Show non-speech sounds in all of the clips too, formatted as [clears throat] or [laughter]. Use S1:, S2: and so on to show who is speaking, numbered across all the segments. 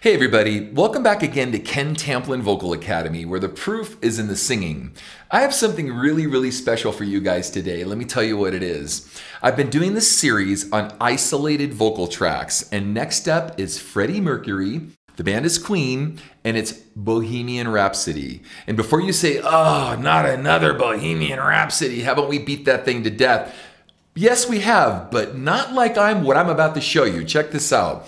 S1: Hey everybody, welcome back again to Ken Tamplin Vocal Academy, where the proof is in the singing. I have something really, really special for you guys today. Let me tell you what it is. I've been doing this series on isolated vocal tracks, and next up is Freddie Mercury. The band is Queen, and it's Bohemian Rhapsody. And before you say, oh, not another Bohemian Rhapsody, haven't we beat that thing to death? Yes, we have, but not like I'm what I'm about to show you. Check this out.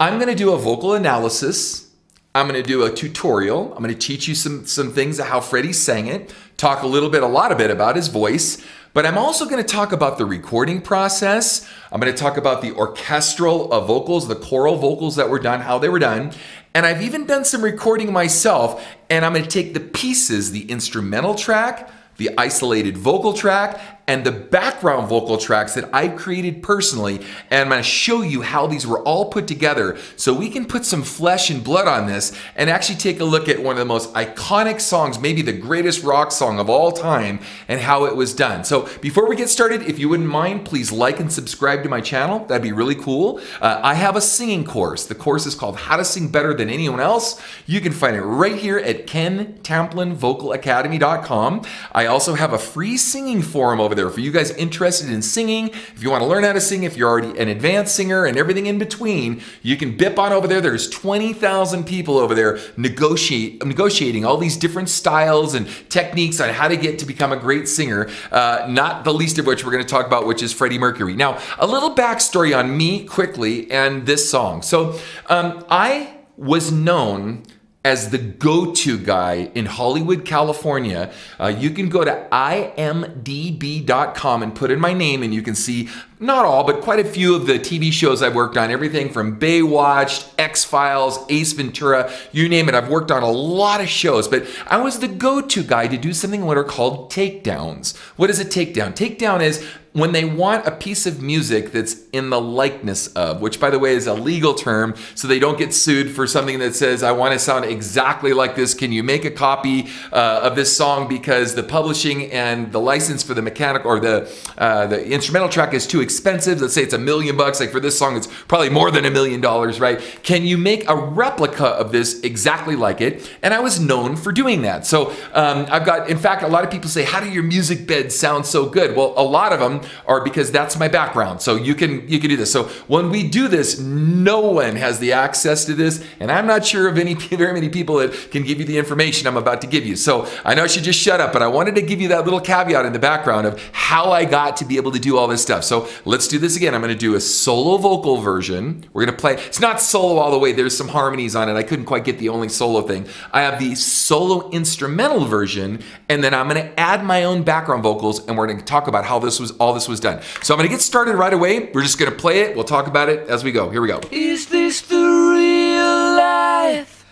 S1: I'm going to do a vocal analysis. I'm going to do a tutorial. I'm going to teach you some, some things of how Freddie sang it, talk a little bit, a lot of bit about his voice, but I'm also going to talk about the recording process. I'm going to talk about the orchestral vocals, the choral vocals that were done, how they were done. And I've even done some recording myself, and I'm going to take the pieces, the instrumental track, the isolated vocal track, and the background vocal tracks that I've created personally. And I'm gonna show you how these were all put together so we can put some flesh and blood on this and actually take a look at one of the most iconic songs, maybe the greatest rock song of all time, and how it was done. So before we get started, if you wouldn't mind, please like and subscribe to my channel. That'd be really cool. Uh, I have a singing course. The course is called How to Sing Better Than Anyone Else. You can find it right here at kentamplinvocalacademy.com. I also have a free singing forum over there for you guys interested in singing. If you want to learn how to sing, if you're already an advanced singer and everything in between, you can bip on over there. There's 20,000 people over there negotiate, negotiating all these different styles and techniques on how to get to become a great singer, uh, not the least of which we're going to talk about, which is Freddie Mercury. Now, a little backstory on me quickly and this song. So um, I was known as the go-to guy in Hollywood, California. Uh, you can go to imdb.com and put in my name and you can see not all, but quite a few of the TV shows I've worked on. Everything from Baywatch, X-Files, Ace Ventura, you name it. I've worked on a lot of shows, but I was the go-to guy to do something what are called takedowns. What is a takedown? Takedown is when they want a piece of music that's in the likeness of, which by the way is a legal term, so they don't get sued for something that says, I want to sound exactly like this. Can you make a copy uh, of this song because the publishing and the license for the mechanical or the, uh, the instrumental track is too expensive? Let's say it's a million bucks. Like for this song, it's probably more than a million dollars, right? Can you make a replica of this exactly like it? And I was known for doing that. So um, I've got, in fact, a lot of people say, how do your music beds sound so good? Well, a lot of them are because that's my background. So you can you can do this. So when we do this, no one has the access to this, and I'm not sure of any [laughs] very many people that can give you the information I'm about to give you. So I know I should just shut up, but I wanted to give you that little caveat in the background of how I got to be able to do all this stuff. So let's do this again. I'm going to do a solo vocal version. We're going to play. It's not solo all the way. There's some harmonies on it. I couldn't quite get the only solo thing. I have the solo instrumental version, and then I'm going to add my own background vocals, and we're going to talk about how this was all this was done. So I'm gonna get started right away. We're just gonna play it. We'll talk about it as we go. Here we go.
S2: Is this the real life?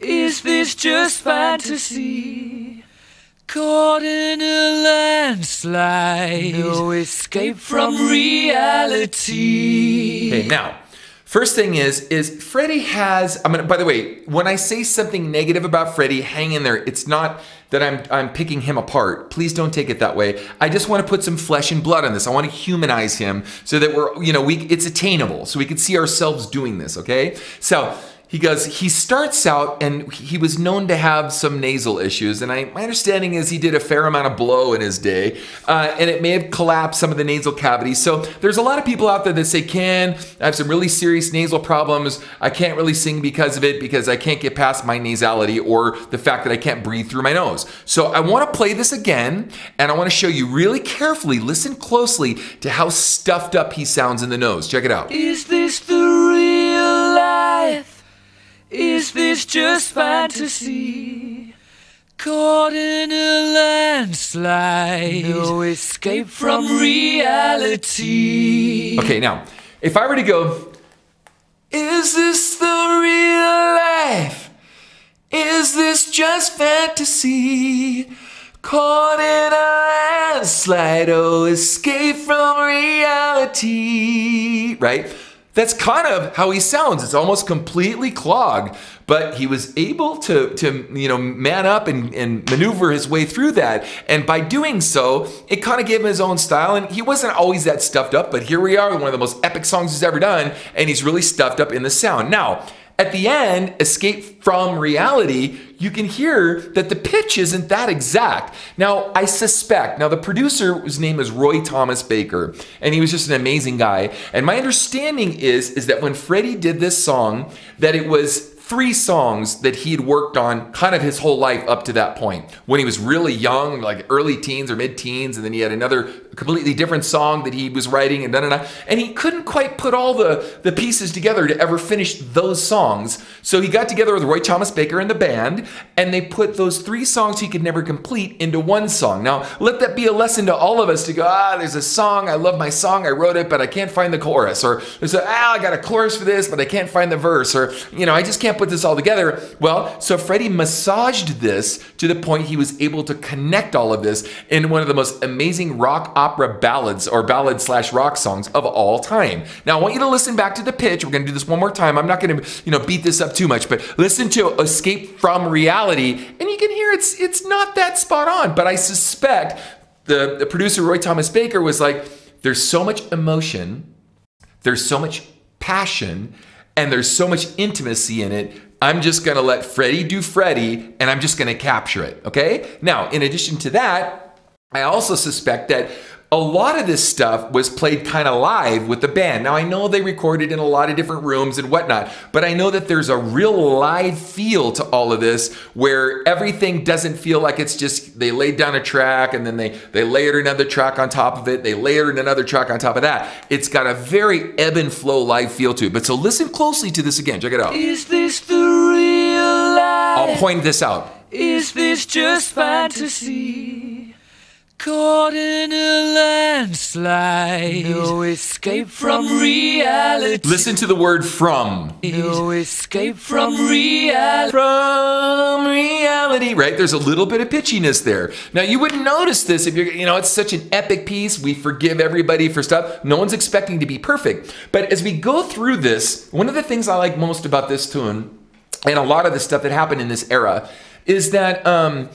S2: Is this just fantasy? Caught in a landslide, no escape from reality.
S1: Okay, now, First thing is, is Freddie has, I'm gonna, by the way, when I say something negative about Freddie, hang in there. It's not that I'm, I'm picking him apart. Please don't take it that way. I just want to put some flesh and blood on this. I want to humanize him so that we're, you know, we, it's attainable. So we can see ourselves doing this, okay? So, he goes, he starts out and he was known to have some nasal issues. And I, my understanding is he did a fair amount of blow in his day, uh, and it may have collapsed some of the nasal cavities. So there's a lot of people out there that say, Ken, I have some really serious nasal problems. I can't really sing because of it because I can't get past my nasality or the fact that I can't breathe through my nose. So I want to play this again, and I want to show you really carefully, listen closely to how stuffed up he sounds in the nose. Check it out.
S2: Is this the real life? Is this just fantasy? Caught in a landslide, no escape from reality.
S1: Okay, now, if I were to go, is this the real life? Is this just fantasy? Caught in a landslide, oh, escape from reality. Right? That's kind of how he sounds. It's almost completely clogged, but he was able to, to you know, man up and, and maneuver his way through that. And by doing so, it kind of gave him his own style. And he wasn't always that stuffed up, but here we are, one of the most epic songs he's ever done, and he's really stuffed up in the sound. Now, at the end, Escape from Reality, you can hear that the pitch isn't that exact. Now, I suspect, now the producer, his name is Roy Thomas Baker, and he was just an amazing guy. And my understanding is, is that when Freddie did this song, that it was three songs that he had worked on kind of his whole life up to that point. When he was really young, like early teens or mid teens, and then he had another completely different song that he was writing and da da da. And he couldn't quite put all the, the pieces together to ever finish those songs. So he got together with Roy Thomas Baker and the band, and they put those three songs he could never complete into one song. Now, let that be a lesson to all of us to go, ah, there's a song, I love my song, I wrote it, but I can't find the chorus. Or there's a, ah, I got a chorus for this, but I can't find the verse. Or, you know, I just can't put this all together. Well, so Freddie massaged this to the point he was able to connect all of this in one of the most amazing rock opera ballads or ballad slash rock songs of all time. Now, I want you to listen back to the pitch. We're going to do this one more time. I'm not going to, you know, beat this up too much, but listen to Escape from Reality, and you can hear it's it's not that spot on. But I suspect the, the producer Roy Thomas Baker was like, "There's so much emotion, there's so much passion." And there's so much intimacy in it. I'm just gonna let Freddie do Freddie and I'm just gonna capture it, okay? Now, in addition to that, I also suspect that a lot of this stuff was played kind of live with the band. Now, I know they recorded in a lot of different rooms and whatnot, but I know that there's a real live feel to all of this where everything doesn't feel like it's just they laid down a track and then they, they layered another track on top of it, they layered another track on top of that. It's got a very ebb and flow live feel to it. But so listen closely to this again. Check it out.
S2: Is this the real life?
S1: I'll point this out.
S2: Is this just fantasy? Caught in a landslide. No escape from reality.
S1: Listen to the word from.
S2: No escape from reality.
S1: From reality, right? There's a little bit of pitchiness there. Now, you wouldn't notice this if you're, you know, it's such an epic piece. We forgive everybody for stuff. No one's expecting to be perfect. But as we go through this, one of the things I like most about this tune and a lot of the stuff that happened in this era is that um,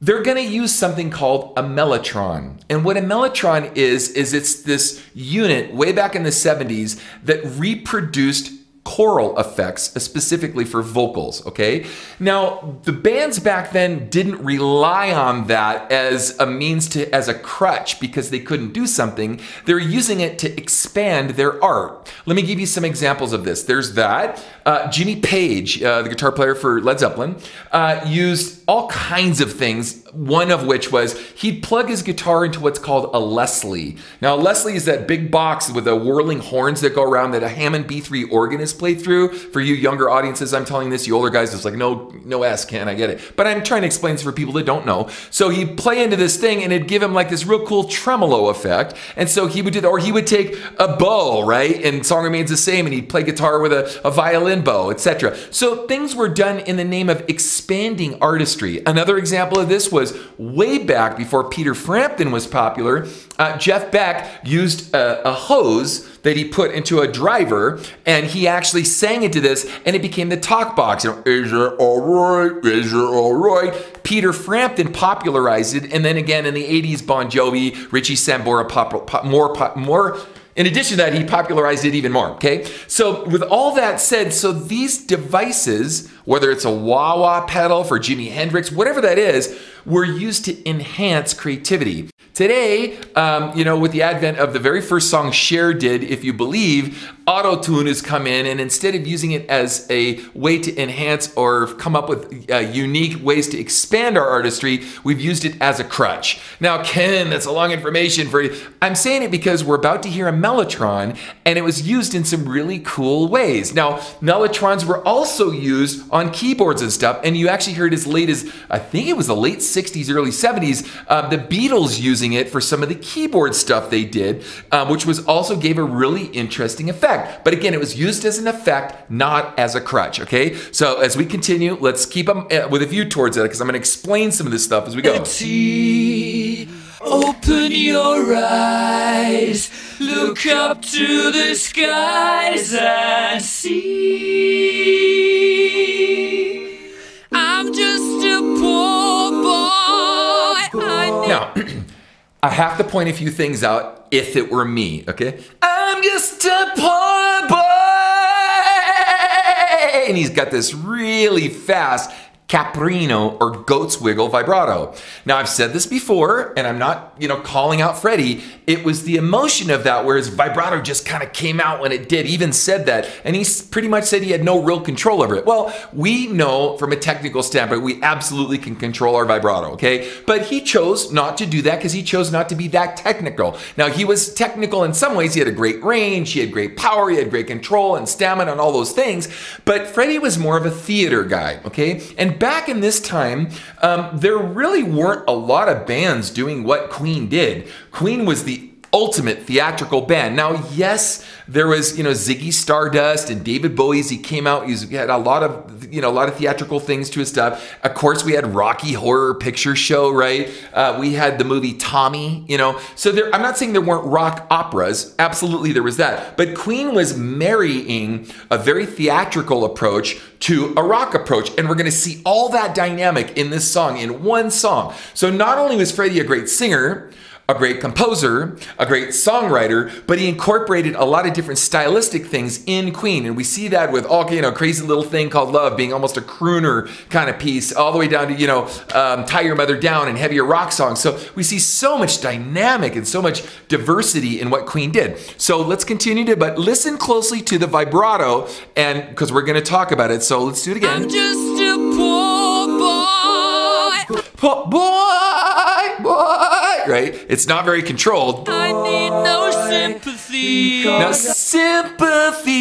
S1: they're going to use something called a mellotron. And what a mellotron is, is it's this unit way back in the 70s that reproduced choral effects, specifically for vocals, okay? Now, the bands back then didn't rely on that as a means to, as a crutch because they couldn't do something. They're using it to expand their art. Let me give you some examples of this. There's that. Uh, Jimmy Page, uh, the guitar player for Led Zeppelin, uh, used all kinds of things, one of which was he'd plug his guitar into what's called a Leslie. Now, a Leslie is that big box with the whirling horns that go around that a Hammond B3 organist played through. For you younger audiences, I'm telling this, you older guys, it's like, no, no S, can I get it? But I'm trying to explain this for people that don't know. So he'd play into this thing and it'd give him like this real cool tremolo effect. And so he would do that, or he would take a bow, right? And song remains the same, and he'd play guitar with a, a violin bow, etc. So things were done in the name of expanding artistry. Another example of this was way back before Peter Frampton was popular. Uh, Jeff Beck used a, a hose that he put into a driver and he actually sang into this and it became the talk box. You know, is it all right? Is it all right? Peter Frampton popularized it. And then again in the 80s, Bon Jovi, Richie Sambora, pop, pop, more, pop, more. In addition to that, he popularized it even more, okay? So with all that said, so these devices, whether it's a wah-wah pedal for Jimi Hendrix, whatever that is, were used to enhance creativity. Today, um, you know, with the advent of the very first song Cher did, If You Believe, auto-tune has come in and instead of using it as a way to enhance or come up with uh, unique ways to expand our artistry, we've used it as a crutch. Now, Ken, that's a long information for you. I'm saying it because we're about to hear a mellotron and it was used in some really cool ways. Now, mellotrons were also used on keyboards and stuff and you actually heard as late as, I think it was the late 60s, early 70s, uh, the Beatles using it for some of the keyboard stuff they did, uh, which was also gave a really interesting effect. But again, it was used as an effect, not as a crutch, okay? So as we continue, let's keep them uh, with a view towards it because I'm going to explain some of this stuff as we go.
S2: Open your eyes, look up to the skies and see. I
S1: have to point a few things out if it were me, okay? I'm just a poor boy. and he's got this really fast caprino or goat's wiggle vibrato. Now I've said this before and I'm not, you know, calling out Freddie. It was the emotion of that where his vibrato just kind of came out when it did. Even said that and he pretty much said he had no real control over it. Well, we know from a technical standpoint we absolutely can control our vibrato, okay? But he chose not to do that because he chose not to be that technical. Now he was technical in some ways. He had a great range, he had great power, he had great control and stamina and all those things. But Freddie was more of a theater guy, okay? And back in this time, um, there really weren't a lot of bands doing what Queen did. Queen was the ultimate theatrical band. Now, yes, there was, you know, Ziggy Stardust and David Bowie's. He came out, he had a lot of, you know, a lot of theatrical things to his stuff. Of course, we had Rocky Horror Picture Show, right? Uh, we had the movie Tommy, you know. So there, I'm not saying there weren't rock operas. Absolutely, there was that. But Queen was marrying a very theatrical approach to a rock approach. And we're going to see all that dynamic in this song, in one song. So not only was Freddie a great singer, a great composer, a great songwriter, but he incorporated a lot of different stylistic things in Queen. And we see that with all, you know, Crazy Little Thing Called Love being almost a crooner kind of piece, all the way down to, you know, um, Tie Your Mother Down and heavier rock songs. So we see so much dynamic and so much diversity in what Queen did. So let's continue to, but listen closely to the vibrato and because we're going to talk about it. So let's do it again.
S2: I'm just a poor boy.
S1: Boy, boy, boy, right? It's not very controlled.
S2: I need no sympathy.
S1: Now, sympathy,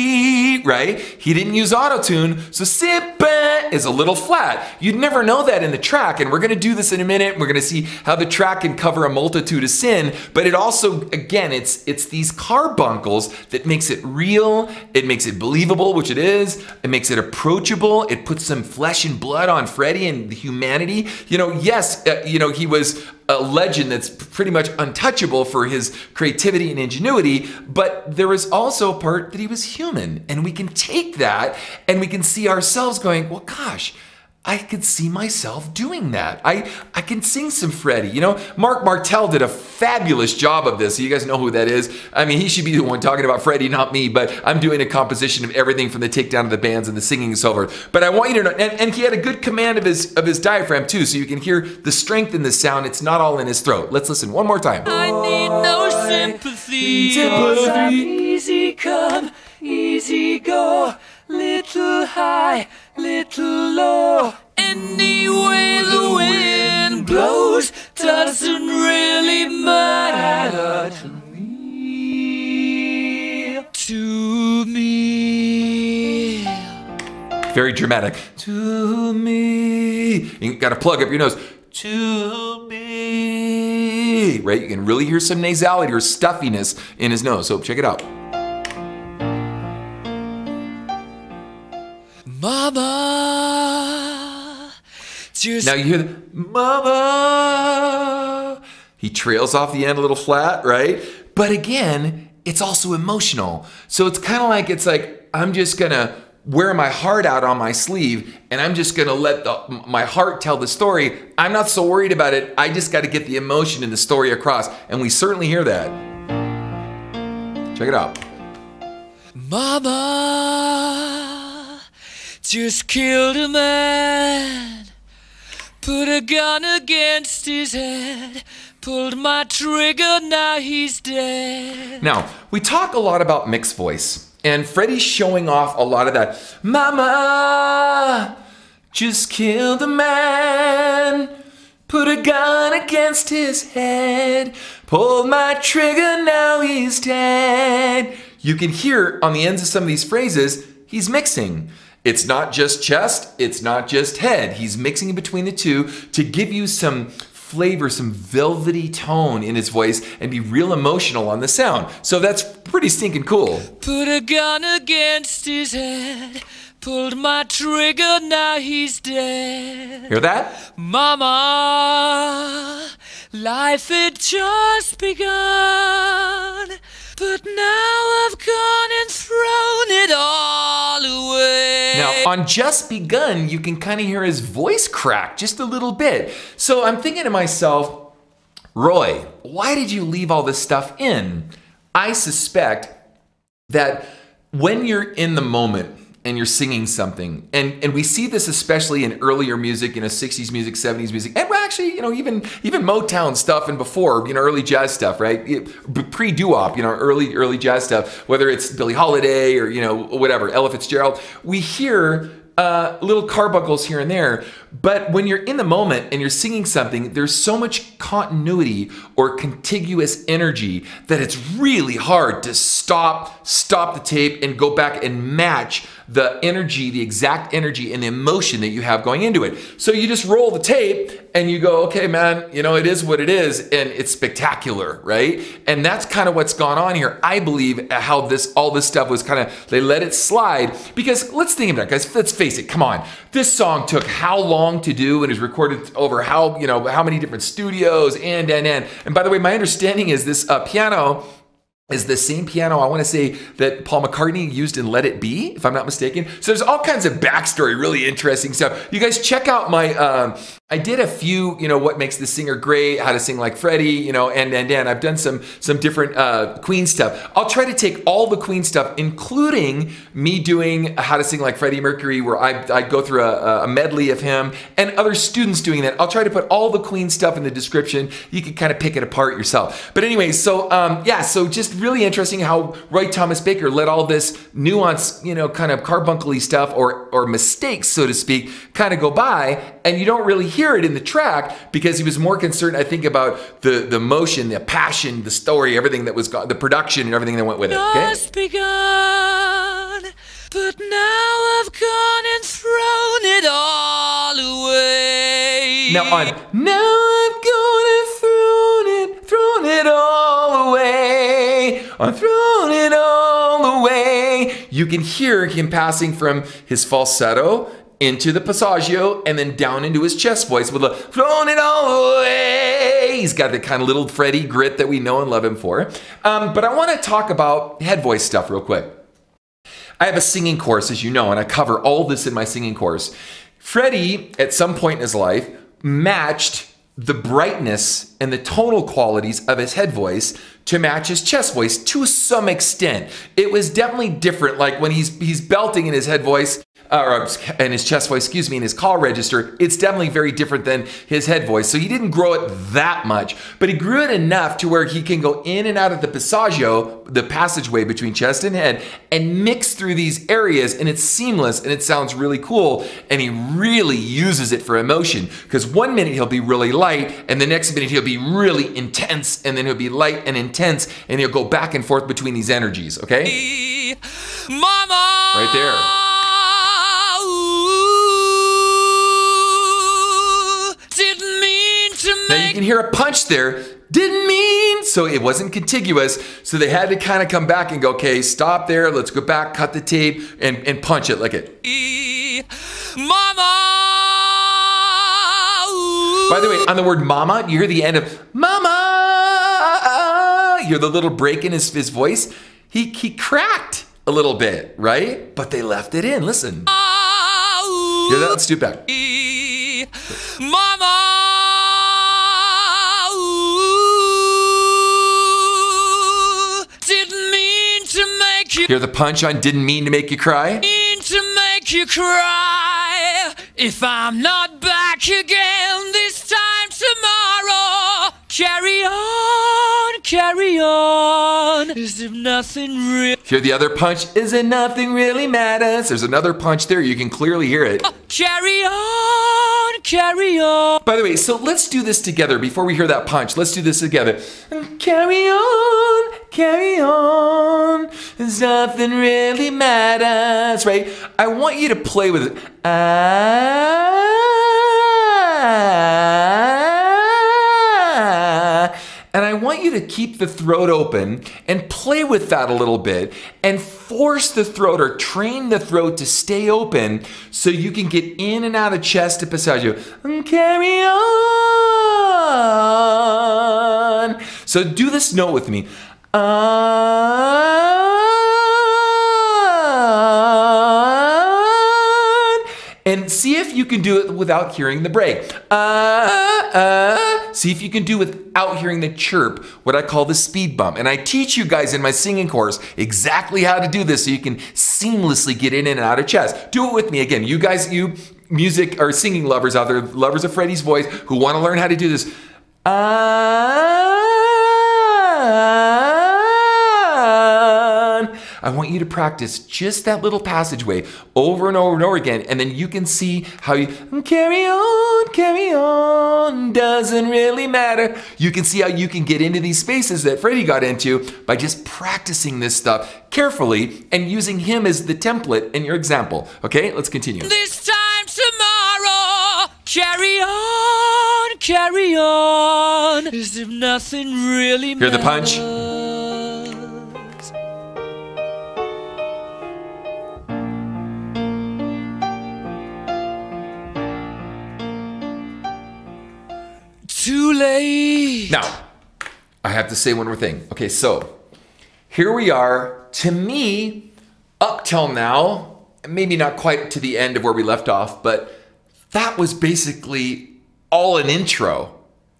S1: right? He didn't use autotune, so sympathy is a little flat. You'd never know that in the track, and we're gonna do this in a minute. We're gonna see how the track can cover a multitude of sin, but it also, again, it's it's these carbuncles that makes it real, it makes it believable, which it is, it makes it approachable, it puts some flesh and blood on Freddie and the humanity. You know, yes, uh, you know, he was a legend that's pretty much untouchable for his creativity and ingenuity, but there is also a part that he was human. And we can take that and we can see ourselves going, well, gosh, I could see myself doing that. I, I can sing some Freddie. You know, Marc Martel did a fabulous job of this. You guys know who that is. I mean, he should be the one talking about Freddie, not me, but I'm doing a composition of everything from the takedown of the bands and the singing and so forth. But I want you to know, and, and he had a good command of his of his diaphragm too, so you can hear the strength in the sound. It's not all in his throat. Let's listen one more time.
S2: I need no sympathy.
S1: Sympathy.
S2: Easy come, easy go. Little high, little low. Any way the wind blows doesn't really matter to me. To me.
S1: Very dramatic. To me. You gotta plug up your nose. To me. Right? You can really hear some nasality or stuffiness in his nose. So check it out.
S2: Mama, just
S1: Now you hear the mama. He trails off the end a little flat, right? But again, it's also emotional. So it's kind of like it's like I'm just gonna wear my heart out on my sleeve and I'm just gonna let the, my heart tell the story. I'm not so worried about it. I just got to get the emotion and the story across, and we certainly hear that. Check it out.
S2: Mama just killed a man, put a gun against his head, pulled my trigger, now he's dead.
S1: Now, we talk a lot about mixed voice, and Freddie's showing off a lot of that. Mama just killed a man, put a gun against his head, pulled my trigger, now he's dead. You can hear on the ends of some of these phrases, he's mixing. It's not just chest, it's not just head. He's mixing in between the two to give you some flavor, some velvety tone in his voice and be real emotional on the sound. So that's pretty stinking cool.
S2: Put a gun against his head, pulled my trigger, now he's dead.
S1: Hear that?
S2: Mama, life had just begun, but now I've gone and thrown it all away.
S1: Now, on Just Begun, you can kind of hear his voice crack just a little bit. So I'm thinking to myself, Roy, why did you leave all this stuff in? I suspect that when you're in the moment and you're singing something. And and we see this especially in earlier music, you know, 60s music, 70s music, and actually, you know, even even Motown stuff and before, you know, early jazz stuff, right? Pre doo-wop, you know, early early jazz stuff, whether it's Billie Holiday or, you know, whatever, Ella Fitzgerald, we hear uh, little carbuncles here and there. But when you're in the moment and you're singing something, there's so much continuity or contiguous energy that it's really hard to stop, stop the tape and go back and match the energy, the exact energy and the emotion that you have going into it. So you just roll the tape and you go, okay, man, you know, it is what it is, and it's spectacular, right? And that's kind of what's gone on here. I believe how this all this stuff was kind of they let it slide because let's think about it, guys. Let's face it. Come on, this song took how long to do and is recorded over how you know how many different studios and and and. And by the way, my understanding is this uh, piano is the same piano I want to say that Paul McCartney used in Let It Be, if I'm not mistaken. So there's all kinds of backstory, really interesting stuff. You guys check out my um, I did a few, you know, what makes the singer great, how to sing like Freddie, you know, and and and I've done some some different uh, Queen stuff. I'll try to take all the Queen stuff, including me doing how to sing like Freddie Mercury, where I I go through a, a medley of him, and other students doing that. I'll try to put all the Queen stuff in the description. You can kind of pick it apart yourself. But anyway, so um, yeah, so just really interesting how Roy Thomas Baker let all this nuance, you know, kind of carbuncly stuff or or mistakes, so to speak, kind of go by, and you don't really hear it in the track because he was more concerned, I think, about the the motion, the passion, the story, everything that was got, the production and everything that went with it. Okay?
S2: Begun, but now I've gone and thrown it all away.
S1: Now on now I'm thrown it all away. You can hear him passing from his falsetto into the passaggio and then down into his chest voice with a throwing it all away. He's got the kind of little Freddie grit that we know and love him for. Um, but I want to talk about head voice stuff real quick. I have a singing course, as you know, and I cover all this in my singing course. Freddie, at some point in his life, matched the brightness and the tonal qualities of his head voice to match his chest voice to some extent. It was definitely different. Like when he's he's belting in his head voice, Uh, or uh, in his chest voice, excuse me, in his call register, it's definitely very different than his head voice. So he didn't grow it that much, but he grew it enough to where he can go in and out of the passaggio, the passageway between chest and head, and mix through these areas, and it's seamless and it sounds really cool. And he really uses it for emotion because one minute he'll be really light, and the next minute he'll be really intense, and then he'll be light and intense, and he'll go back and forth between these energies. Okay,
S2: Mama,
S1: right there. Now you can hear a punch there. Didn't mean. So it wasn't contiguous. So they had to kind of come back and go, okay, stop there. Let's go back, cut the tape, and, and punch it like it.
S2: Mama.
S1: By the way, on the word mama, you hear the end of mama. You hear the little break in his, his voice. He, he cracked a little bit, right? But they left it in. Listen. Hear that? Let's do it back.
S2: Mama.
S1: Hear the punch on didn't mean to make you cry?
S2: Mean to make you cry. If I'm not back again this time tomorrow, carry on, carry on. As if nothing really.
S1: Hear the other punch? Isn't nothing really matters? There's another punch there. You can clearly hear it. [laughs]
S2: Carry on, carry on.
S1: By the way, so let's do this together before we hear that punch. Let's do this together. Carry on, carry on. There's nothing really matters, right? I want you to play with it. Ah, to keep the throat open and play with that a little bit and force the throat or train the throat to stay open so you can get in and out of chest to passaggio. And carry on. So do this note with me. On. And see if you can do it without hearing the break. Uh, uh, See if you can do without hearing the chirp, what I call the speed bump. And I teach you guys in my singing course exactly how to do this so you can seamlessly get in and out of chest. Do it with me again. You guys, you music or singing lovers out there, lovers of Freddie's voice who want to learn how to do this. I want you to practice just that little passageway over and over and over again, and then you can see how you mm, carry on, carry on, doesn't really matter. You can see how you can get into these spaces that Freddie got into by just practicing this stuff carefully and using him as the template in your example. Okay, let's continue.
S2: This time tomorrow, carry on, carry on, as if nothing really
S1: Hear the punch?
S2: Too late.
S1: Now, I have to say one more thing. Okay, so here we are. To me, up till now, maybe not quite to the end of where we left off, but that was basically all an intro.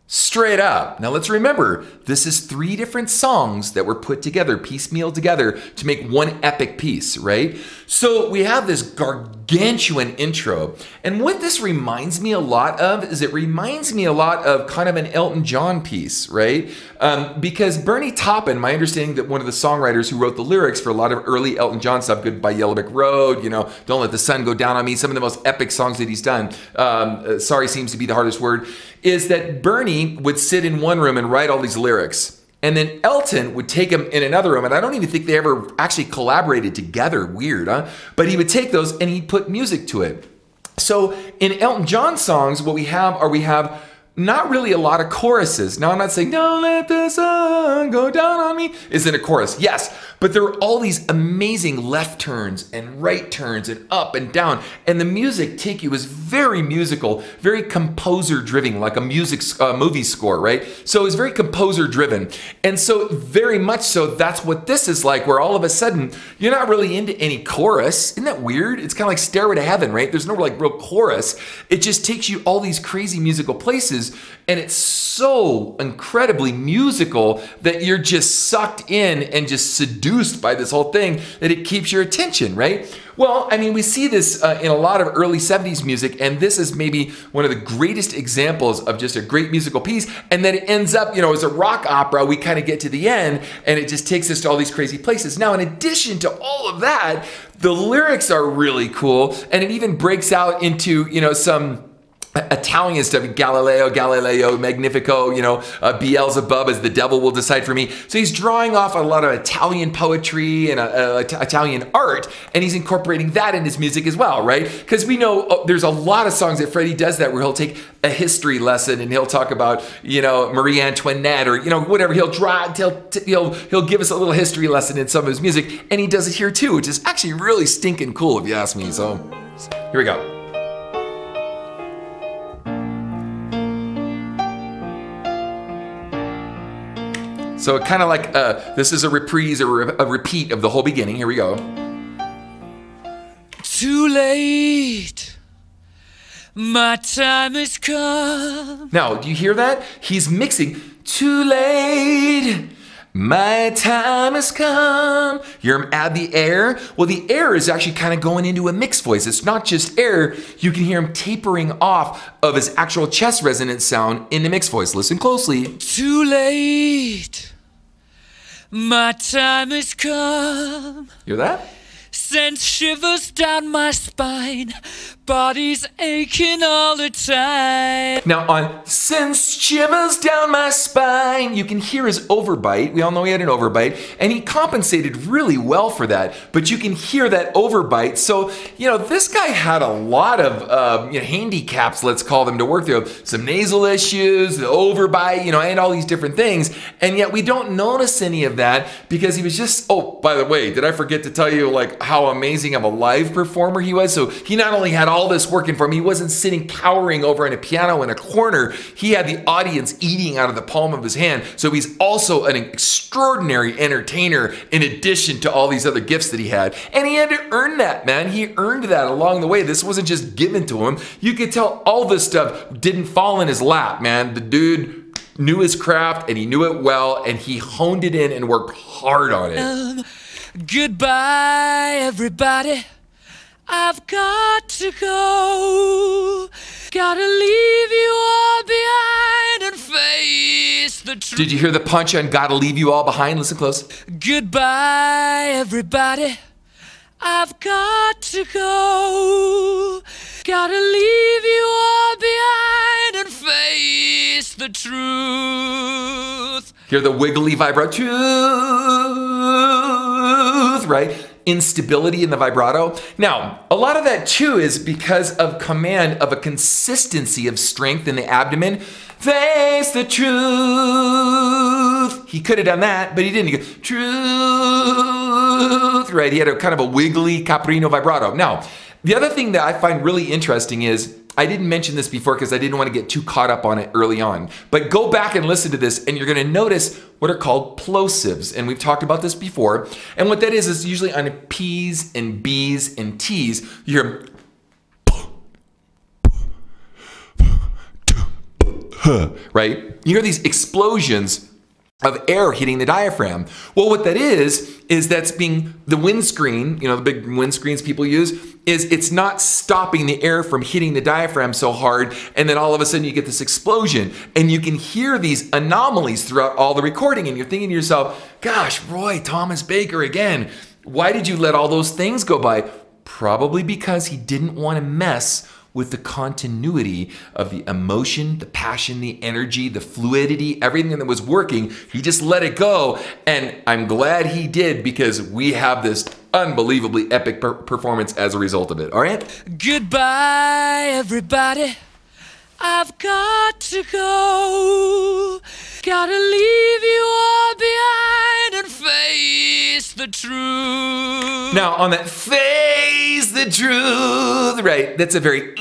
S1: Straight up. Now let's remember, this is three different songs that were put together, piecemeal together to make one epic piece, right? So we have this gargantuan intro. And what this reminds me a lot of is it reminds me a lot of kind of an Elton John piece, right? Um, because Bernie Taupin, my understanding that one of the songwriters who wrote the lyrics for a lot of early Elton John stuff, Goodbye Yellow Brick Road, you know, Don't Let the Sun Go Down on Me, some of the most epic songs that he's done. Um, uh, sorry seems to be the hardest word. Is that Bernie would sit in one room and write all these lyrics. And then Elton would take them in another room, and I don't even think they ever actually collaborated together. Weird, huh? But he would take those and he'd put music to it. So in Elton John songs, what we have are we have not really a lot of choruses. Now I'm not saying "Don't let the sun go down on me" is in a chorus. Yes, but there are all these amazing left turns and right turns and up and down, and the music you is very musical, very composer driven, like a music uh, movie score, right? So it's very composer driven, and so very much so that's what this is like. Where all of a sudden you're not really into any chorus. Isn't that weird? It's kind of like Stairway to Heaven, right? There's no like real chorus. It just takes you all these crazy musical places and it's so incredibly musical that you're just sucked in and just seduced by this whole thing that it keeps your attention, right? Well, I mean, we see this uh, in a lot of early 70s music, and this is maybe one of the greatest examples of just a great musical piece. And then it ends up, you know, as a rock opera, we kind of get to the end, and it just takes us to all these crazy places. Now, in addition to all of that, the lyrics are really cool, and it even breaks out into, you know, some Italian stuff, Galileo, Galileo, Magnifico, you know, uh, Beelzebub as the devil will decide for me. So he's drawing off a lot of Italian poetry and uh, uh, Italian art, and he's incorporating that in his music as well, right? Because we know uh, there's a lot of songs that Freddie does that where he'll take a history lesson and he'll talk about, you know, Marie Antoinette or you know whatever. He'll draw, he'll he'll he'll give us a little history lesson in some of his music, and he does it here too, which is actually really stinking cool if you ask me. So here we go. So kind of like uh, this is a reprise or a repeat of the whole beginning. Here we go.
S2: Too late. My time has come.
S1: Now, do you hear that? He's mixing. Too late. My time has come. You're add the air. Well, the air is actually kind of going into a mixed voice. It's not just air. You can hear him tapering off of his actual chest resonance sound in the mixed voice. Listen closely.
S2: Too late. My time has come.
S1: You're that?
S2: Sends shivers down my spine. Body's aching all the time.
S1: Now on Sends Shivers Down My Spine, you can hear his overbite. We all know he had an overbite, and he compensated really well for that. But you can hear that overbite. So, you know, this guy had a lot of uh, you know, handicaps, let's call them, to work through. Some nasal issues, the overbite, you know, and all these different things. And yet we don't notice any of that because he was just, oh, by the way, did I forget to tell you like how amazing of a live performer he was? So he not only had all this working for him. He wasn't sitting cowering over in a piano in a corner. He had the audience eating out of the palm of his hand. So he's also an extraordinary entertainer in addition to all these other gifts that he had. And he had to earn that, man. He earned that along the way. This wasn't just given to him. You could tell all this stuff didn't fall in his lap, man. The dude knew his craft and he knew it well and he honed it in and worked hard on it.
S2: Goodbye, everybody. I've got to go. Gotta leave you all behind and face the truth.
S1: Did you hear the punch on Gotta Leave You All Behind? Listen close.
S2: Goodbye, everybody. I've got to go. Gotta leave you all behind and face the truth.
S1: Hear the wiggly vibrato. Truth, right? Instability in the vibrato. Now, a lot of that too is because of command of a consistency of strength in the abdomen. Face the truth. He could have done that, but he didn't. He go, truth, right? He had a kind of a wiggly caprino vibrato. Now, the other thing that I find really interesting is I didn't mention this before because I didn't want to get too caught up on it early on. But go back and listen to this, and you're going to notice what are called plosives. And we've talked about this before. And what that is, is usually on P's and B's and T's, you hear [laughs] right? You hear these explosions of air hitting the diaphragm. Well, what that is, is that's being the windscreen, you know, the big windscreens people use, is it's not stopping the air from hitting the diaphragm so hard. And then all of a sudden you get this explosion. And you can hear these anomalies throughout all the recording. And you're thinking to yourself, gosh, Roy Thomas Baker again, why did you let all those things go by? Probably because he didn't want to mess with the continuity of the emotion, the passion, the energy, the fluidity, everything that was working. He just let it go. And I'm glad he did because we have this unbelievably epic per- performance as a result of it. All right?
S2: Goodbye, everybody. I've got to go. Gotta leave you all behind and face the truth.
S1: Now, on that face the truth, right? That's a very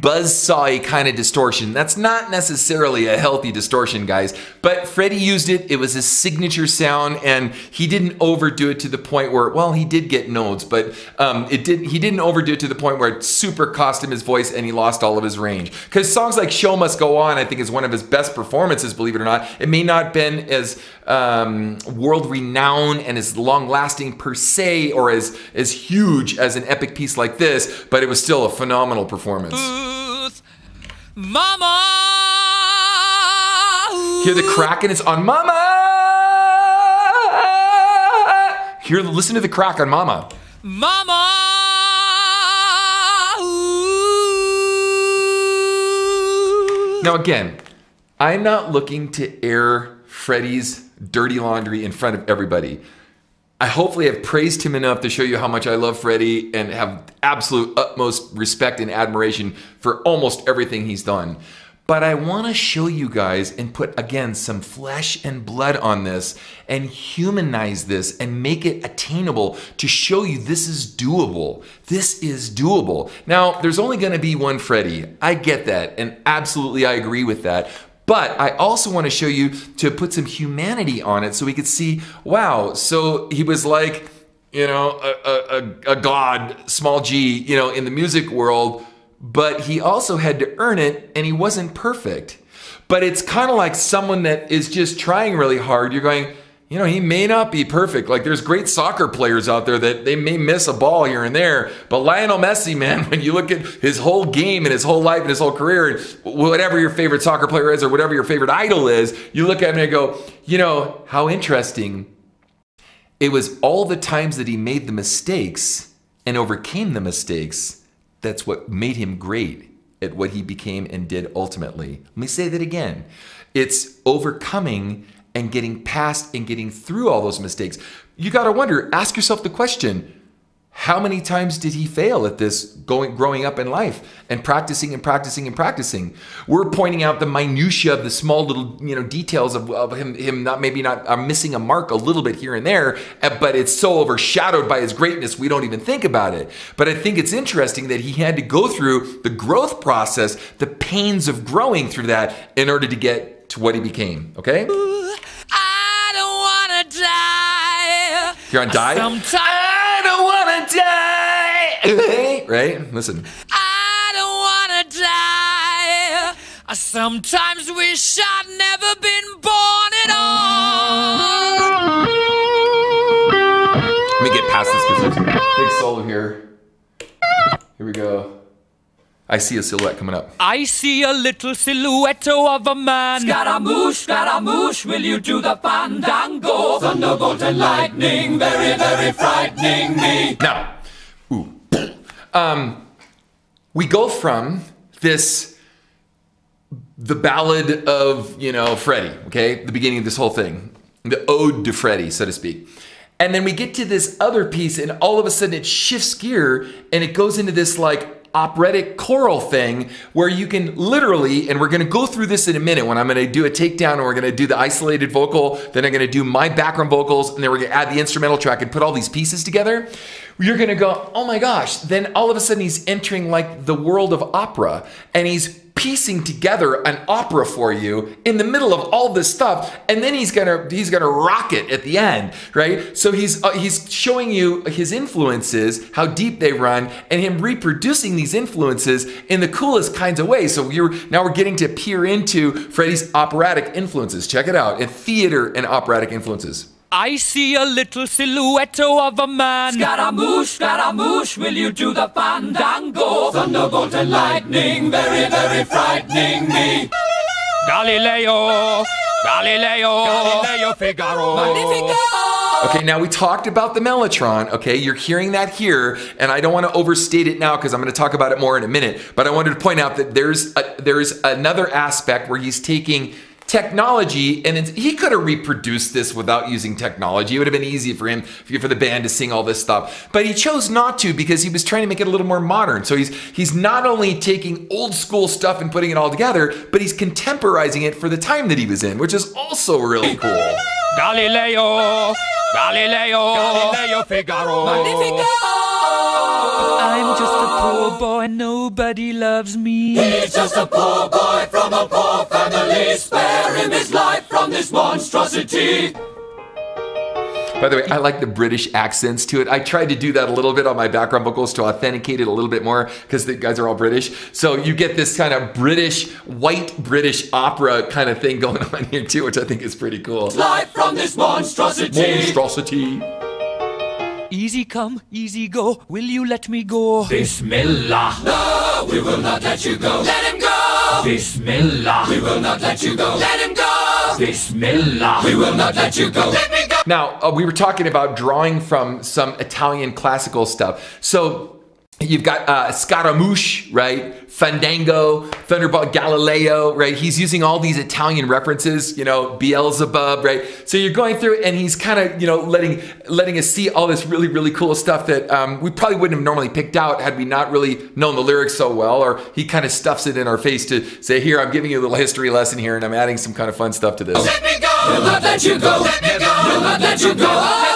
S1: buzzsawy kind of distortion. That's not necessarily a healthy distortion, guys. But Freddie used it. It was his signature sound, and he didn't overdo it to the point where, well, he did get nodes, but um, it did. He didn't overdo it to the point where it super cost him his voice and he lost all of his range. Because songs like "Show Must Go On," I think, is one of his best performances. Believe it or not, it may not have been as um, world renowned and as long lasting per se, or as as huge as an epic piece like this, but it was still a phenomenal performance.
S2: Truth. Mama.
S1: Hear the crack and It's on Mama. Hear, listen to the crack on Mama.
S2: Mama.
S1: Now, again, I'm not looking to air Freddie's dirty laundry in front of everybody. I hopefully have praised him enough to show you how much I love Freddie and have absolute utmost respect and admiration for almost everything he's done. But I want to show you guys and put again some flesh and blood on this and humanize this and make it attainable to show you this is doable. This is doable. Now, there's only going to be one Freddie. I get that and absolutely I agree with that. But I also want to show you to put some humanity on it so we could see, wow, so he was like, you know, a, a, a god, small g, you know, in the music world, but he also had to earn it and he wasn't perfect. But it's kind of like someone that is just trying really hard. You're going, you know, he may not be perfect. Like there's great soccer players out there that they may miss a ball here and there. But Lionel Messi, [laughs] man, when you look at his whole game and his whole life and his whole career, and whatever your favorite soccer player is or whatever your favorite idol is, you look at him and go, you know, how interesting. It was all the times that he made the mistakes and overcame the mistakes that's what made him great at what he became and did ultimately. Let me say that again. It's overcoming and getting past and getting through all those mistakes. You got to wonder, ask yourself the question, how many times did he fail at this going growing up in life and practicing and practicing and practicing? We're pointing out the minutia of the small little you know details of, of him him not maybe not uh, missing a mark a little bit here and there, uh, but it's so overshadowed by his greatness we don't even think about it. But I think it's interesting that he had to go through the growth process, the pains of growing through that in order to get to what he became. Okay,
S2: I don't wanna die.
S1: you're on die.
S2: Sometimes
S1: I don't wanna die. [laughs] right? Listen.
S2: I don't wanna die. I sometimes wish I'd never been born at all.
S1: Let me get past this big solo here. Here we go. I see a silhouette coming up.
S2: I see a little silhouette of a man.
S3: Scaramouche, Scaramouche, will you do the fandango? Thunderbolt and lightning, very, very frightening me.
S1: Now, ooh, [clears throat] um, we go from this, the ballad of, you know, Freddie, okay, the beginning of this whole thing, the ode to Freddie, so to speak. And then we get to this other piece, and all of a sudden it shifts gear and it goes into this like operatic choral thing where you can literally, and we're going to go through this in a minute when I'm going to do a takedown and we're going to do the isolated vocal, then I'm going to do my background vocals, and then we're going to add the instrumental track and put all these pieces together. You're going to go, oh my gosh. Then all of a sudden he's entering like the world of opera and he's piecing together an opera for you in the middle of all this stuff and then he's gonna he's gonna rock it at the end right? So he's uh, he's showing you his influences how deep they run and him reproducing these influences in the coolest kinds of ways. So you're now we're getting to peer into freddie's operatic influences. Check it out and theater and operatic influences
S2: I see a little silhouette of a man.
S3: Scaramouche, Scaramouche, will you do the fandango? Thunderbolt and lightning, very, very frightening me.
S2: Galileo, Galileo, Galileo Figaro.
S3: Magnifico!
S1: Okay, now we talked about the Mellotron. Okay, you're hearing that here, and I don't want to overstate it now because I'm going to talk about it more in a minute. But I wanted to point out that there's a, there's another aspect where he's taking technology and it's, he could have reproduced this without using technology it would have been easy for him for the band to sing all this stuff but he chose not to because he was trying to make it a little more modern so he's he's not only taking old school stuff and putting it all together but he's contemporizing it for the time that he was in which is also really cool
S2: Galileo, Galileo, Galileo Figaro.
S3: Magnifico!
S2: I'm just a poor boy, nobody loves me.
S3: He's just a poor boy from a poor family. Spare him his life from this monstrosity.
S1: By the way, I like the British accents to it. I tried to do that a little bit on my background vocals to authenticate it a little bit more because the guys are all British. So you get this kind of British, white British opera kind of thing going [laughs] on here too, which I think is pretty cool.
S3: Life from this monstrosity.
S1: Monstrosity.
S2: Easy come, easy go, will you let me go?
S3: Bismillah. No, we will not let you go. Let him go. Bismillah. We will not let you go. Let him go. Bismillah. We will not let you go. Let me go.
S1: Now, uh, we were talking about drawing from some Italian classical stuff. So you've got uh, Scaramouche, right? Fandango, Thunderbolt, Galileo, right? He's using all these Italian references, you know, Beelzebub, right? So you're going through and he's kind of, you know, letting letting us see all this really, really cool stuff that um, we probably wouldn't have normally picked out had we not really known the lyrics so well, or he kind of stuffs it in our face to say, here, I'm giving you a little history lesson here and I'm adding some kind of fun stuff to this.
S3: Let me go. Let you go. Let me go. Let you go.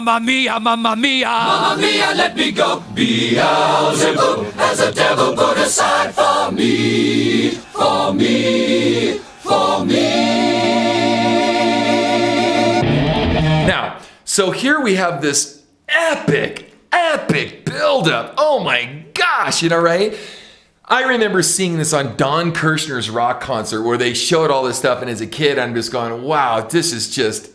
S2: Mamma mia, mamma mia.
S3: Mamma mia, let me go. Beelzebub has a devil put aside for me, for me, for me.
S1: Now, so here we have this epic, epic buildup. Oh my gosh, you know, right? I remember seeing this on Don Kirshner's rock concert where they showed all this stuff, and as a kid, I'm just going, wow, this is just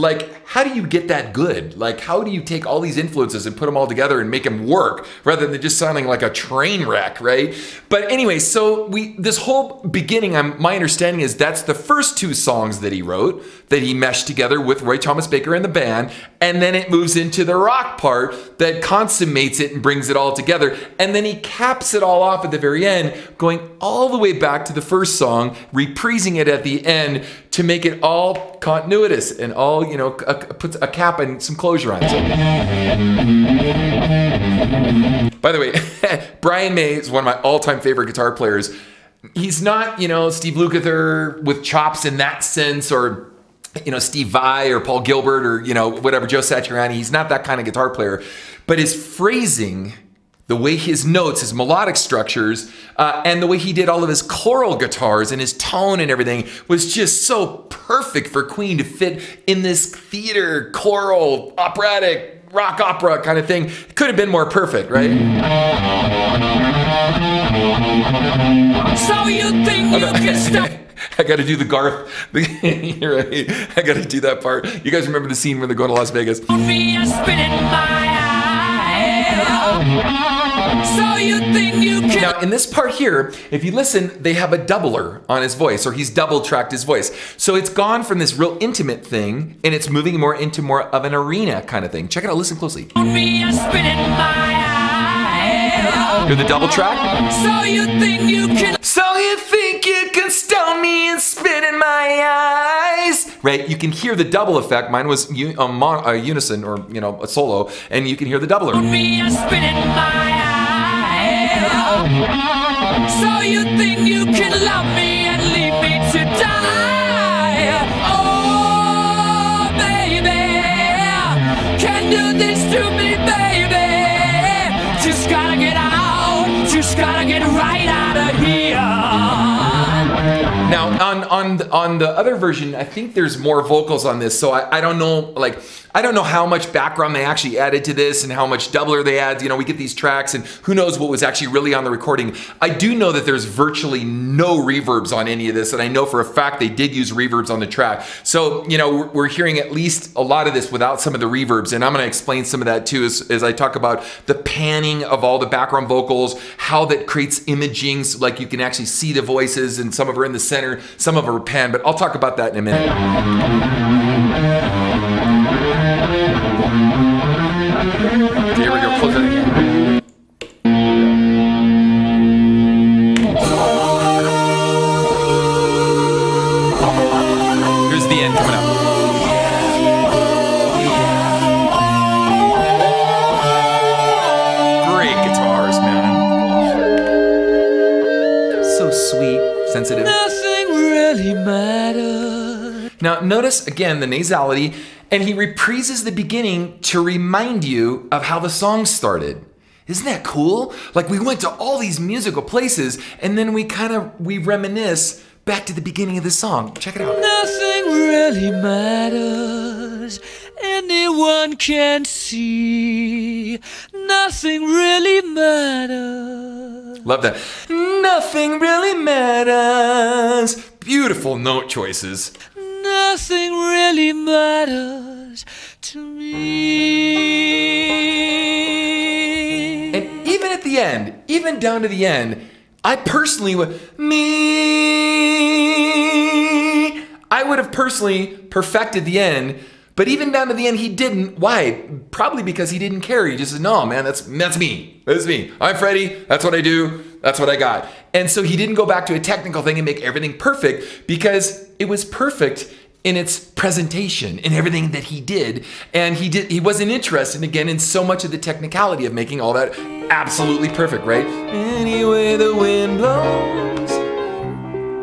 S1: like how do you get that good? Like how do you take all these influences and put them all together and make them work rather than just sounding like a train wreck right? But anyway so we this whole beginning I'm, my understanding is that's the first two songs that he wrote that he meshed together with roy thomas baker and the band and then it moves into the rock part that consummates it and brings it all together and then he caps it all off at the very end going all the way back to the first song reprising it at the end to make it all continuous and all you know a, puts a cap and some closure on it. By the way, [laughs] Brian May is one of my all-time favorite guitar players. He's not, you know, Steve Lukather with chops in that sense, or you know, Steve Vai or Paul Gilbert or you know whatever Joe Satriani. He's not that kind of guitar player, but his phrasing the way his notes, his melodic structures, uh, and the way he did all of his choral guitars and his tone and everything was just so perfect for Queen to fit in this theater, choral, operatic, rock opera kind of thing. It could have been more perfect, right?
S2: So you think you can stop? [laughs] [laughs]
S1: I got to do the Garth. [laughs] You're right. I got to do that part. You guys remember the scene where they're going to Las Vegas?
S2: me spin in my. So you think you can?
S1: Now, in this part here, if you listen, they have a doubler on his voice, or he's double tracked his voice. So it's gone from this real intimate thing, and it's moving more into more of an arena kind of thing. Check it out, listen closely.
S2: me a spin my eye.
S1: Hear the double track?
S2: So you think you can?
S1: So you think you can stone me and spit in my eyes? Right, you can hear the double effect. Mine was a, mon- a unison or you know a solo, and you can hear the doubler.
S2: me a in my eye. So you think you can love me
S1: Now, on on the- on the other version, I think there's more vocals on this, so I, I don't know like I don't know how much background they actually added to this and how much doubler they add. You know, we get these tracks, and who knows what was actually really on the recording. I do know that there's virtually no reverbs on any of this, and I know for a fact they did use reverbs on the track. So you know, we're, we're hearing at least a lot of this without some of the reverbs, and I'm going to explain some of that too as, as I talk about the panning of all the background vocals, how that creates imaging, so like you can actually see the voices, and some of her in the center, some of are pan. But I'll talk about that in a minute. Here we go. Close it again. Notice again the nasality, and he reprises the beginning to remind you of how the song started. Isn't that cool? Like we went to all these musical places, and then we kind of we reminisce back to the beginning of the song. Check it out.
S2: Nothing really matters. Anyone can see. Nothing really matters.
S1: Love that. Nothing really matters. Beautiful note choices.
S2: Nothing really matters to me.
S1: And even at the end, even down to the end, I personally would me. I would have personally perfected the end, but even down to the end, he didn't. Why? Probably because he didn't care. He just said, "No, man, that's that's me. That's me. I'm Freddie. That's what I do. That's what I got." And so he didn't go back to a technical thing and make everything perfect because it was perfect in its presentation in everything that he did. And he did he wasn't interested again in so much of the technicality of making all that absolutely perfect right? Anyway the wind blows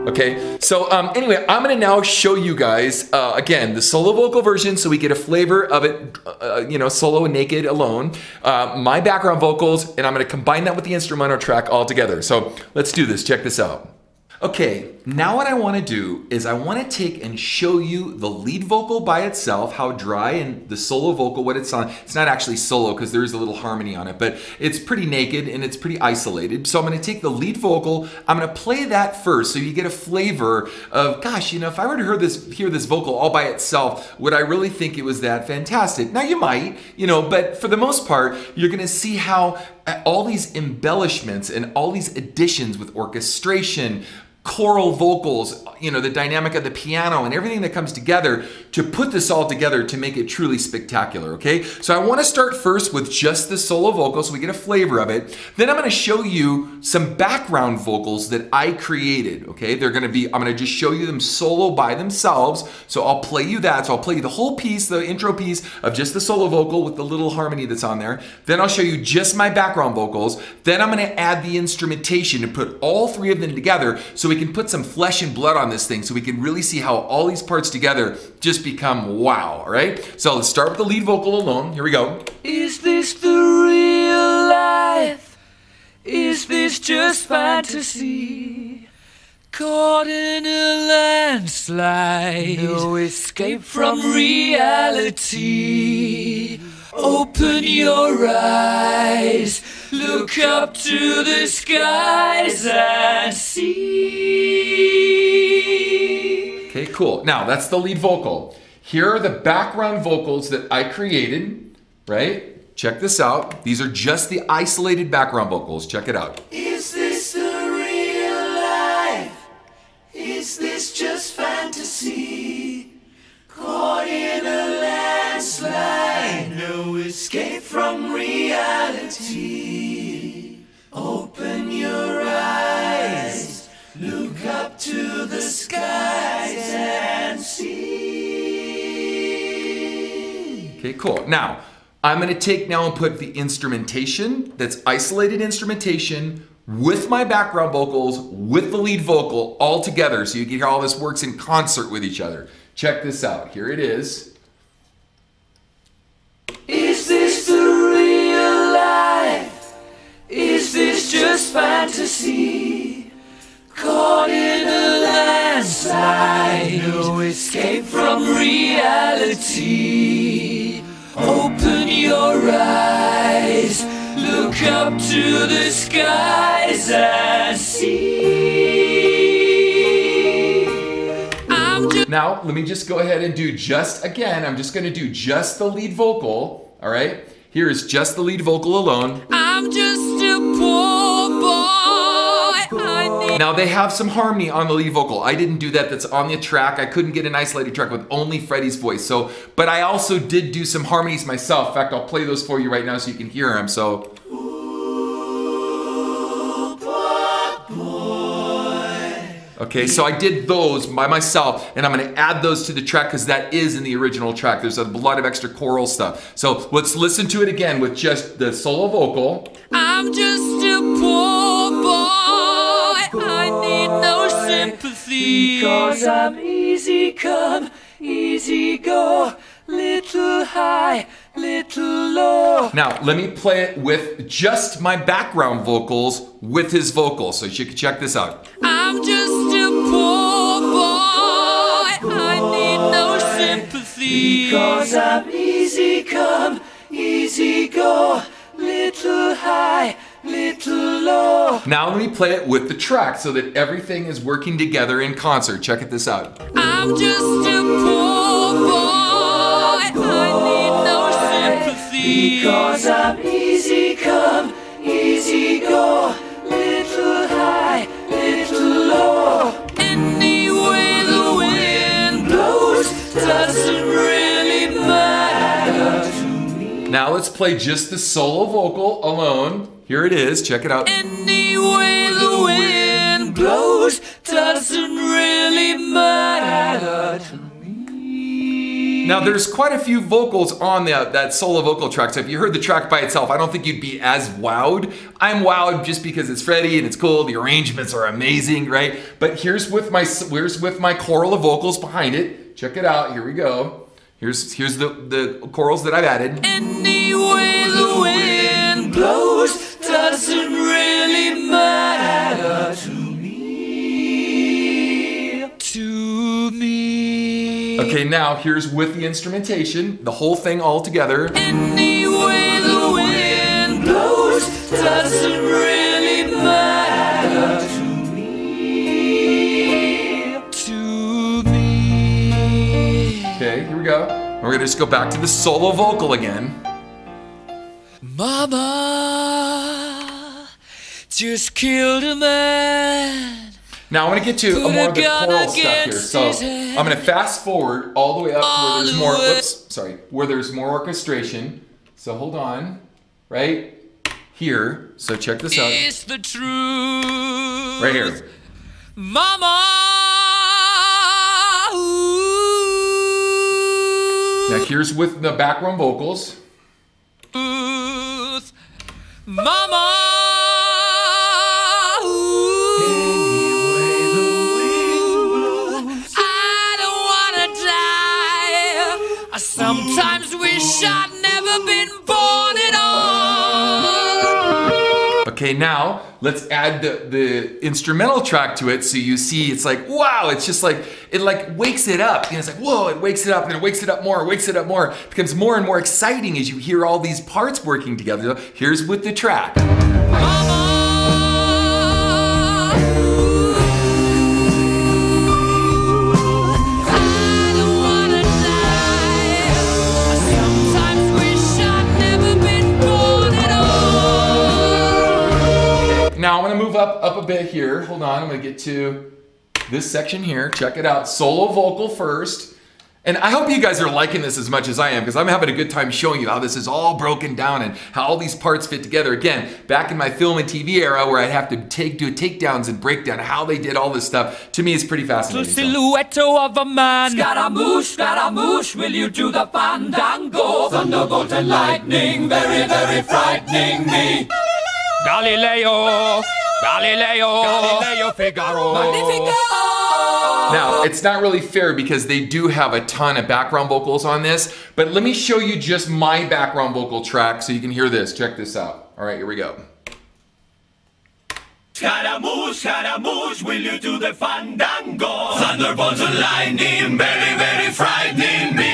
S1: Okay, so um, anyway, I'm gonna now show you guys uh, again the solo vocal version, so we get a flavor of it, uh, you know, solo and naked alone. Uh, my background vocals, and I'm gonna combine that with the instrumental track all together. So let's do this. Check this out. Okay, now what I want to do is I want to take and show you the lead vocal by itself, how dry, and the solo vocal, what it's on. It's not actually solo because there is a little harmony on it, but it's pretty naked and it's pretty isolated. So I'm going to take the lead vocal, I'm going to play that first so you get a flavor of, gosh, you know, if I were to hear this, hear this vocal all by itself, would I really think it was that fantastic? Now you might, you know, but for the most part, you're going to see how uh, all these embellishments and all these additions with orchestration, choral vocals, you know, the dynamic of the piano and everything that comes together to put this all together to make it truly spectacular, okay? So I want to start first with just the solo vocal so we get a flavor of it. Then I'm going to show you some background vocals that I created, okay? They're going to be, I'm going to just show you them solo by themselves. So I'll play you that. So I'll play you the whole piece, the intro piece of just the solo vocal with the little harmony that's on there. Then I'll show you just my background vocals. Then I'm going to add the instrumentation and put all three of them together so we can put some flesh and blood on this thing so we can really see how all these parts together just become wow, all right? So let's start with the lead vocal alone. Here we go.
S2: Is this the real life? Is this just fantasy? Caught in a landslide, no escape from reality. Open your eyes, look up to the skies and see.
S1: Okay, cool. Now that's the lead vocal. Here are the background vocals that I created, right? Check this out. These are just the isolated background vocals. Check it out.
S4: Is from reality. Open your eyes, look up to the skies and see.
S1: Okay, cool. Now, I'm gonna take now and put the instrumentation, that's isolated instrumentation, with my background vocals, with the lead vocal, all together so you can hear all this works in concert with each other. Check this out. Here it is.
S4: Is fantasy? Caught in a landslide, no escape from reality. Open your eyes, look up to the skies and see.
S1: Now, let me just go ahead and do just again, I'm just gonna do just the lead vocal, all right? Here is just the lead vocal alone.
S2: I'm just a poor boy. I need
S1: Now they have some harmony on the lead vocal. I didn't do that. That's on the track. I couldn't get an isolated track with only Freddie's voice. So, but I also did do some harmonies myself. In fact, I'll play those for you right now so you can hear them. So, okay, so I did those by myself, and I'm going to add those to the track because that is in the original track. There's a lot of extra choral stuff. So let's listen to it again with just the solo vocal.
S2: I'm just a poor boy. I need no sympathy.
S4: Because I'm easy come, easy go, little high, little low.
S1: Now, let me play it with just my background vocals with his vocals. So you can check this out.
S2: I'm just a poor boy. I need no sympathy.
S4: Because I'm easy come, easy go, little high, little low.
S1: Now let me play it with the track so that everything is working together in concert. Check it this out.
S2: I'm just a poor boy. I need no sympathy.
S4: Because I'm easy come, easy go, little high, little low.
S2: Anyway, the wind blows doesn't really matter.
S1: Now let's play just the solo vocal alone. Here it is. Check it out.
S2: Anyway, the wind blows doesn't really matter to me.
S1: Now there's quite a few vocals on that, that solo vocal track. So if you heard the track by itself, I don't think you'd be as wowed. I'm wowed just because it's Freddie and it's cool. The arrangements are amazing, right? But here's with my here's with my choral of vocals behind it. Check it out. Here we go. Here's here's the the chorals that I've added.
S2: Anyway, the wind blows doesn't really matter to me. To me.
S1: Okay, now here's with the instrumentation, the whole thing all together.
S2: Anyway, the wind blows doesn't really matter to me. To me.
S1: Okay, here we go. We're gonna just go back to the solo vocal again.
S2: Mama just killed a man.
S1: Now I'm gonna get to
S2: Put
S1: more of the choral stuff here. So. I'm gonna fast forward all the way up to where there's more. Whoops, sorry, where there's more orchestration. So hold on, right here. So check this out,
S2: It's the truth.
S1: right here.
S2: Mama. ooh,
S1: Now here's with the background vocals.
S2: Mama. ooh, I don't wanna die. I sometimes wish I'd
S1: Okay, now let's add the, the instrumental track to it so you see it's like, wow, it's just like, it like wakes it up. Know, it's like, whoa, it wakes it up and it wakes it up more, wakes it up more. It becomes more and more exciting as you hear all these parts working together. Here's with the track. Now I'm gonna move up up a bit here. Hold on, I'm gonna get to this section here. Check it out. Solo vocal first. And I hope you guys are liking this as much as I am because I'm having a good time showing you how this is all broken down and how all these parts fit together. Again, back in my film and TV era where I'd have to take do takedowns and break down how they did all this stuff, to me it's pretty
S2: The
S1: fascinating. So-
S2: silhouette of a man.
S3: Scaramouche, Scaramouche, will you do the fandango? Thunderbolt and lightning, very, very frightening me.
S2: Galileo, Galileo, Galileo Figaro.
S3: Magnifico!
S1: Now, it's not really fair because they do have a ton of background vocals on this, but let me show you just my background vocal track so you can hear this. Check this out. All right, here we go.
S3: Scaramouche, Scaramouche, will you do the fandango? Thunderbolts and lightning, very, very frightening me.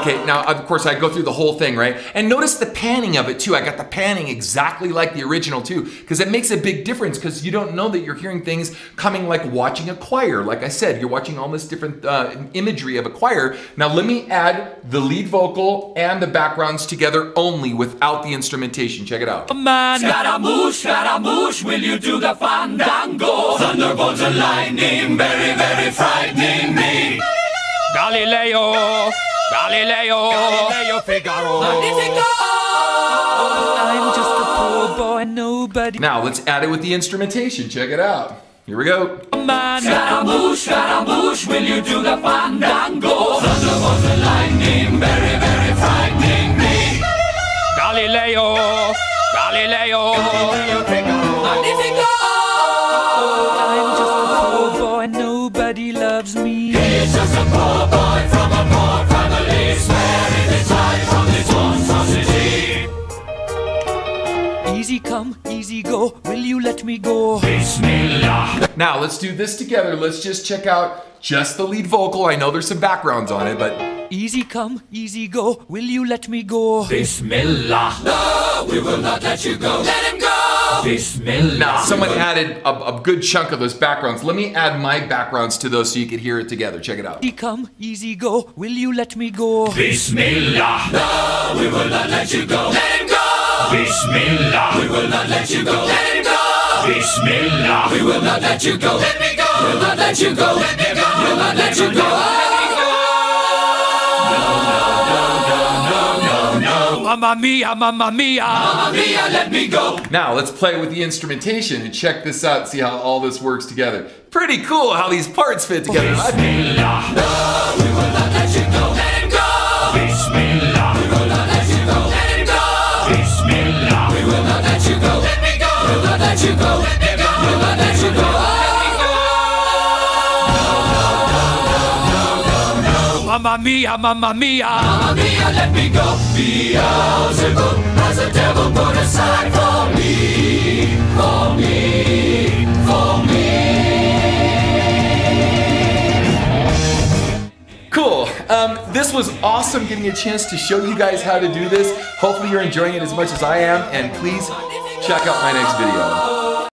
S1: Okay, now of course I go through the whole thing, right? And notice the panning of it too. I got the panning exactly like the original too, because it makes a big difference because you don't know that you're hearing things coming like watching a choir. Like I said, you're watching all this different uh, imagery of a choir. Now let me add the lead vocal and the backgrounds together only without the instrumentation. Check it out.
S2: Man.
S3: Scaramouche, Scaramouche, will you do the fandango? Thunderbolts and lightning, very, very frightening me.
S2: Galileo, Galileo, Galileo Figaro.
S3: Magnifico!
S2: I'm just a poor boy, nobody.
S1: Now let's add it with the instrumentation. Check it out. Here we go.
S2: A man.
S3: Scaramouche, Scaramouche, will you do the fandango? Thunderbolts and lightning, very, very frightening me.
S2: Galileo, Galileo, Galileo Figaro.
S3: Magnifico!
S2: Easy come, easy go, will you let me go?
S3: Bismillah.
S1: Now let's do this together. Let's just check out just the lead vocal. I know there's some backgrounds on it, but
S2: Easy come, easy go, will you let me go?
S3: Bismillah. No, we will not let you go. Let him go. Bismillah.
S1: now someone added a, a good chunk of those backgrounds. Let me add my backgrounds to those so you could hear it together. Check it out.
S2: Easy come, easy go, will you let me go?
S3: Bismillah. No, we will not let you go. Let him go. Bismillah. We will not let you go. Let him go. Bismillah. We will not let you go. Let me go. We'll not let you go. Let me go. We'll not let you go. Let me go.
S2: Mamma mia, mamma mia.
S3: Mamma mia, let me go.
S1: Now let's play with the instrumentation and check this out. See how all this works together. Pretty cool how these parts fit together.
S3: Bismillah. No, we will not let you go. Let me go. We'll not let you go.
S2: Mamma mia, mamma mia.
S3: Mamma mia, let me go. Beelzebub has a devil put aside for me, for me, for me.
S1: Cool. Um, this was awesome getting a chance to show you guys how to do this. Hopefully you're enjoying it as much as I am. And please check out my next video.